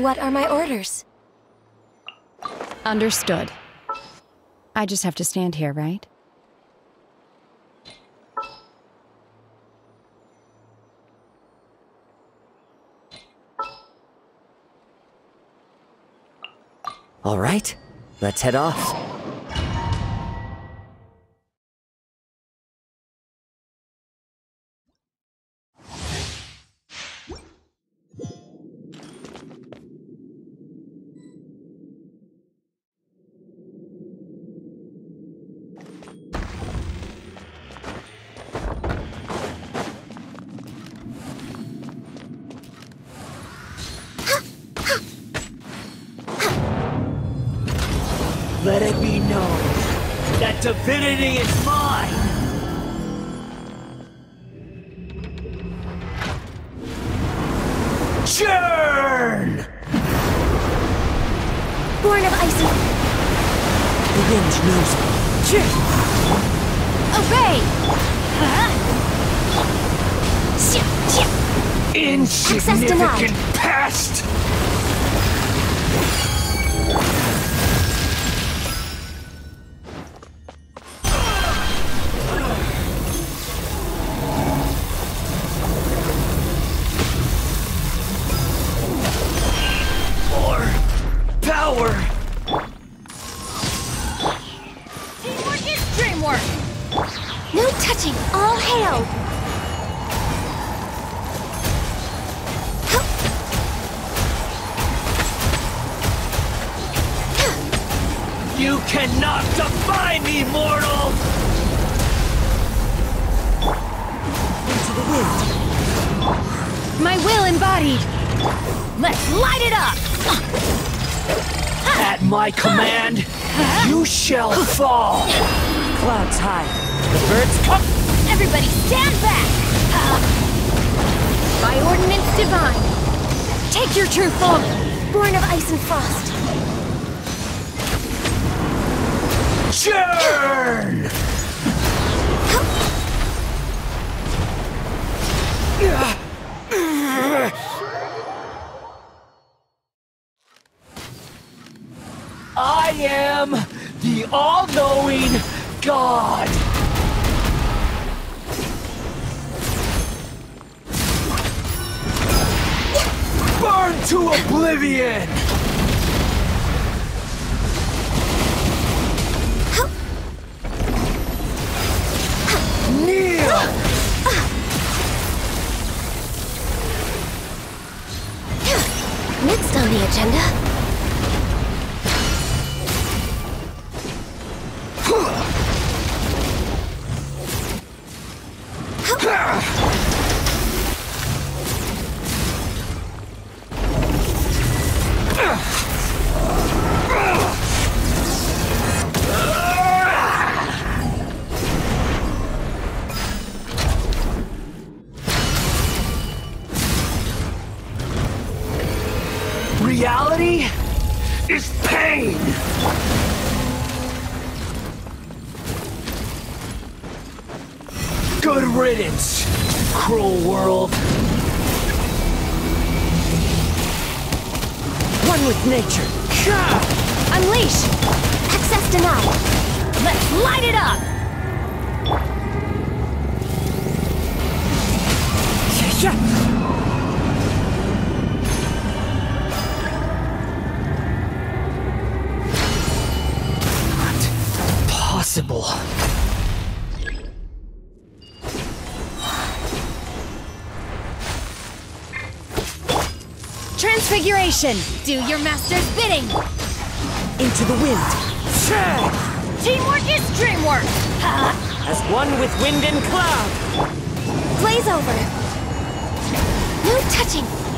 What are my orders? Understood. I just have to stand here, right? All right, let's head off. Let it be known that divinity is mine! Churn! Born of icy... The wind knows me. Obey! Huh? Shit, shit. Insignificant pest! All! You cannot defy me, mortal! Into the wind. My will embodied! Let's light it up! At my command, you shall fall! Clouds high. The birds come. Everybody stand back! Uh, by ordinance divine! Take your true form! Born of ice and frost! Churn! I am the all-knowing God! To oblivion! Next on the agenda... Reality is pain! Good riddance, cruel world! One with nature. Unleash! Access denied! Let's light it up! Possible. Transfiguration! Do your master's bidding! Into the wind! Teamwork is dreamwork! As one with wind and cloud! Blaze over! No touching!